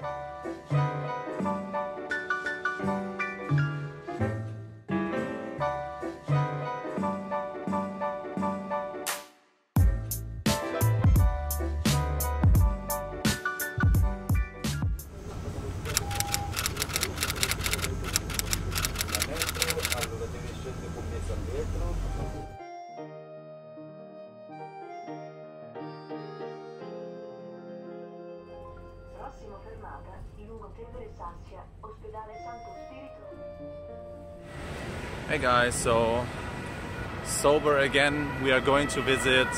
allora Hey guys, so sober again. We are going to visit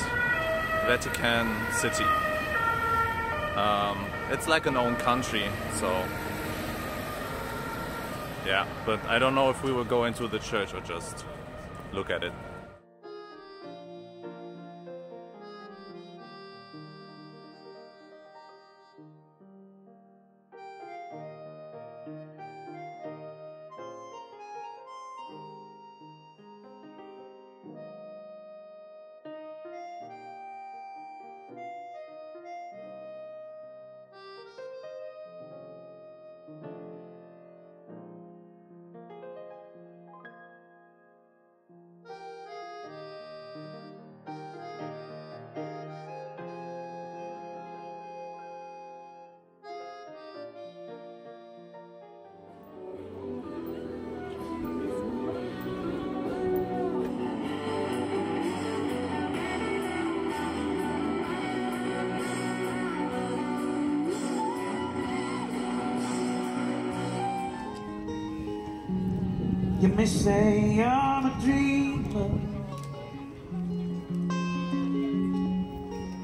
Vatican City. Um, it's like an own country, so yeah. But I don't know if we will go into the church or just look at it. You may say I'm a dreamer,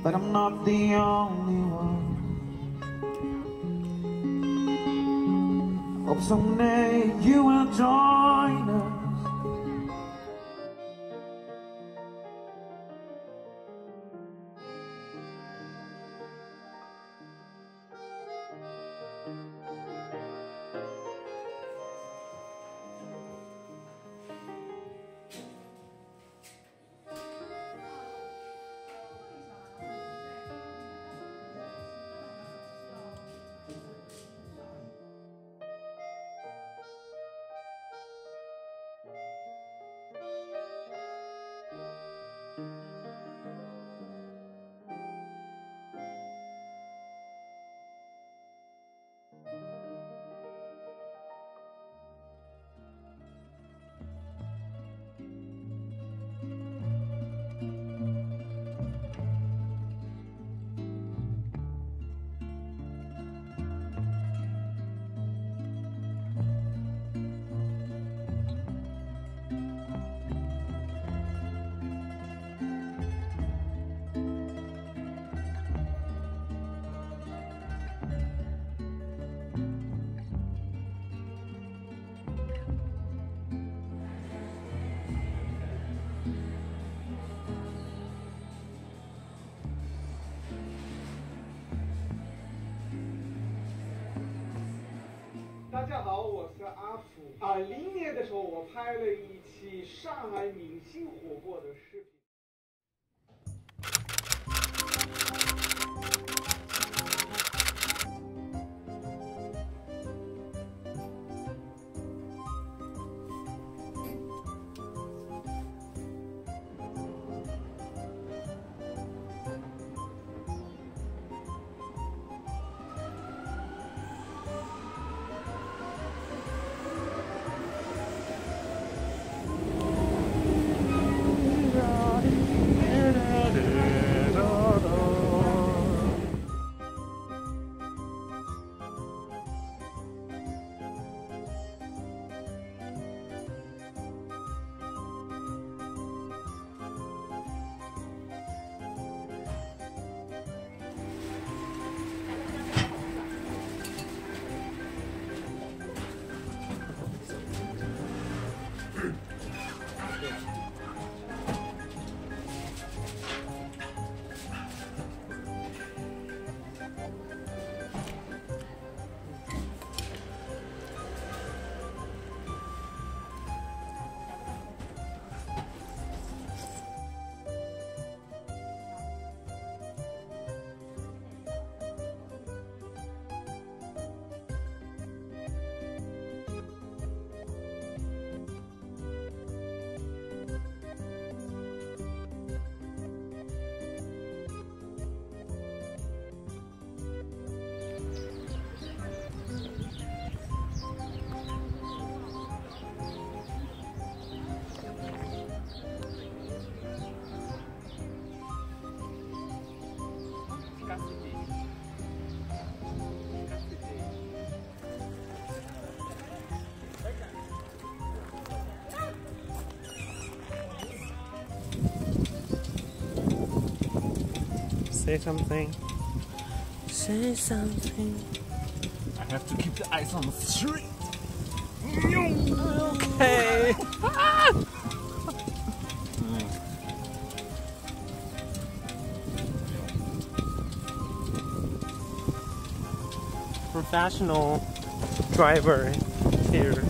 but I'm not the only one. Hope someday you will join 大家好，我是阿福。啊，零年的时候，我拍了一期上海明星火锅的视频。Say something. Say something. I have to keep the eyes on the street. Hey. Professional driver here.